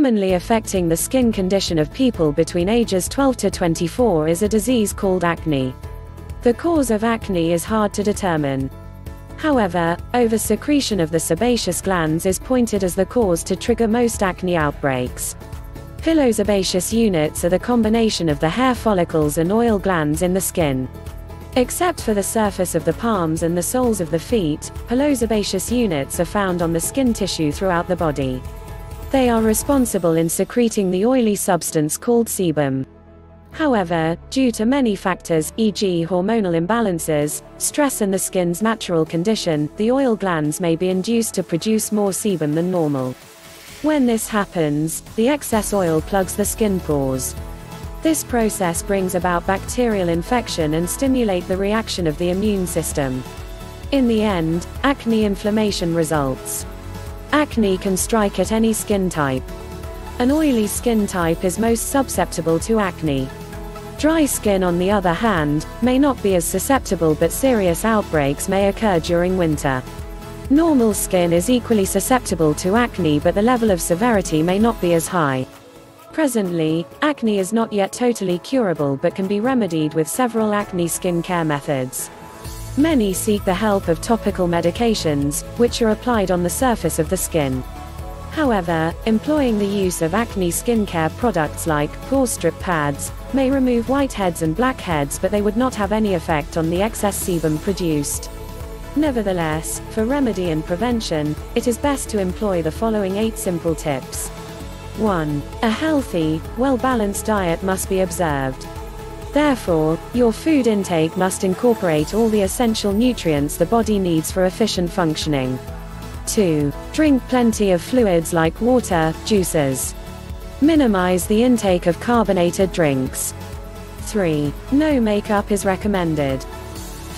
Commonly affecting the skin condition of people between ages 12 to 24 is a disease called acne. The cause of acne is hard to determine. However, over-secretion of the sebaceous glands is pointed as the cause to trigger most acne outbreaks. Pilosebaceous units are the combination of the hair follicles and oil glands in the skin. Except for the surface of the palms and the soles of the feet, pilosebaceous units are found on the skin tissue throughout the body. They are responsible in secreting the oily substance called sebum. However, due to many factors, e.g. hormonal imbalances, stress and the skin's natural condition, the oil glands may be induced to produce more sebum than normal. When this happens, the excess oil plugs the skin pores. This process brings about bacterial infection and stimulate the reaction of the immune system. In the end, acne inflammation results. Acne can strike at any skin type. An oily skin type is most susceptible to acne. Dry skin on the other hand, may not be as susceptible but serious outbreaks may occur during winter. Normal skin is equally susceptible to acne but the level of severity may not be as high. Presently, acne is not yet totally curable but can be remedied with several acne skin care methods. Many seek the help of topical medications, which are applied on the surface of the skin. However, employing the use of acne skincare products like pore strip pads may remove whiteheads and blackheads but they would not have any effect on the excess sebum produced. Nevertheless, for remedy and prevention, it is best to employ the following 8 simple tips. 1. A healthy, well-balanced diet must be observed. Therefore, your food intake must incorporate all the essential nutrients the body needs for efficient functioning. 2. Drink plenty of fluids like water, juices. Minimize the intake of carbonated drinks. 3. No makeup is recommended.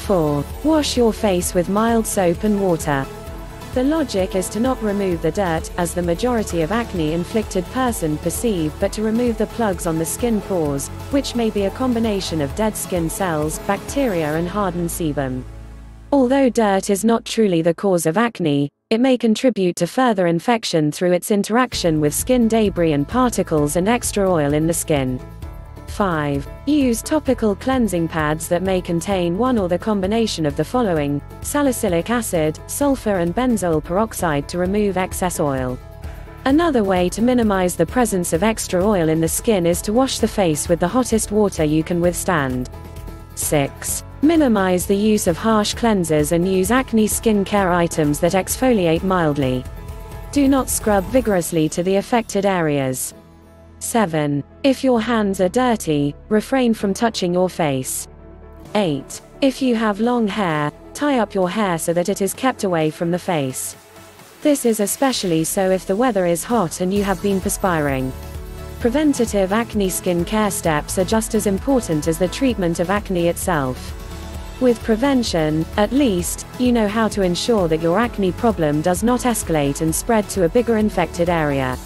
4. Wash your face with mild soap and water. The logic is to not remove the dirt, as the majority of acne inflicted person perceive, but to remove the plugs on the skin pores, which may be a combination of dead skin cells, bacteria and hardened sebum. Although dirt is not truly the cause of acne, it may contribute to further infection through its interaction with skin debris and particles and extra oil in the skin. 5. Use topical cleansing pads that may contain one or the combination of the following salicylic acid, sulfur, and benzoyl peroxide to remove excess oil. Another way to minimize the presence of extra oil in the skin is to wash the face with the hottest water you can withstand. 6. Minimize the use of harsh cleansers and use acne skin care items that exfoliate mildly. Do not scrub vigorously to the affected areas. 7. If your hands are dirty, refrain from touching your face. 8. If you have long hair, tie up your hair so that it is kept away from the face. This is especially so if the weather is hot and you have been perspiring. Preventative acne skin care steps are just as important as the treatment of acne itself. With prevention, at least, you know how to ensure that your acne problem does not escalate and spread to a bigger infected area.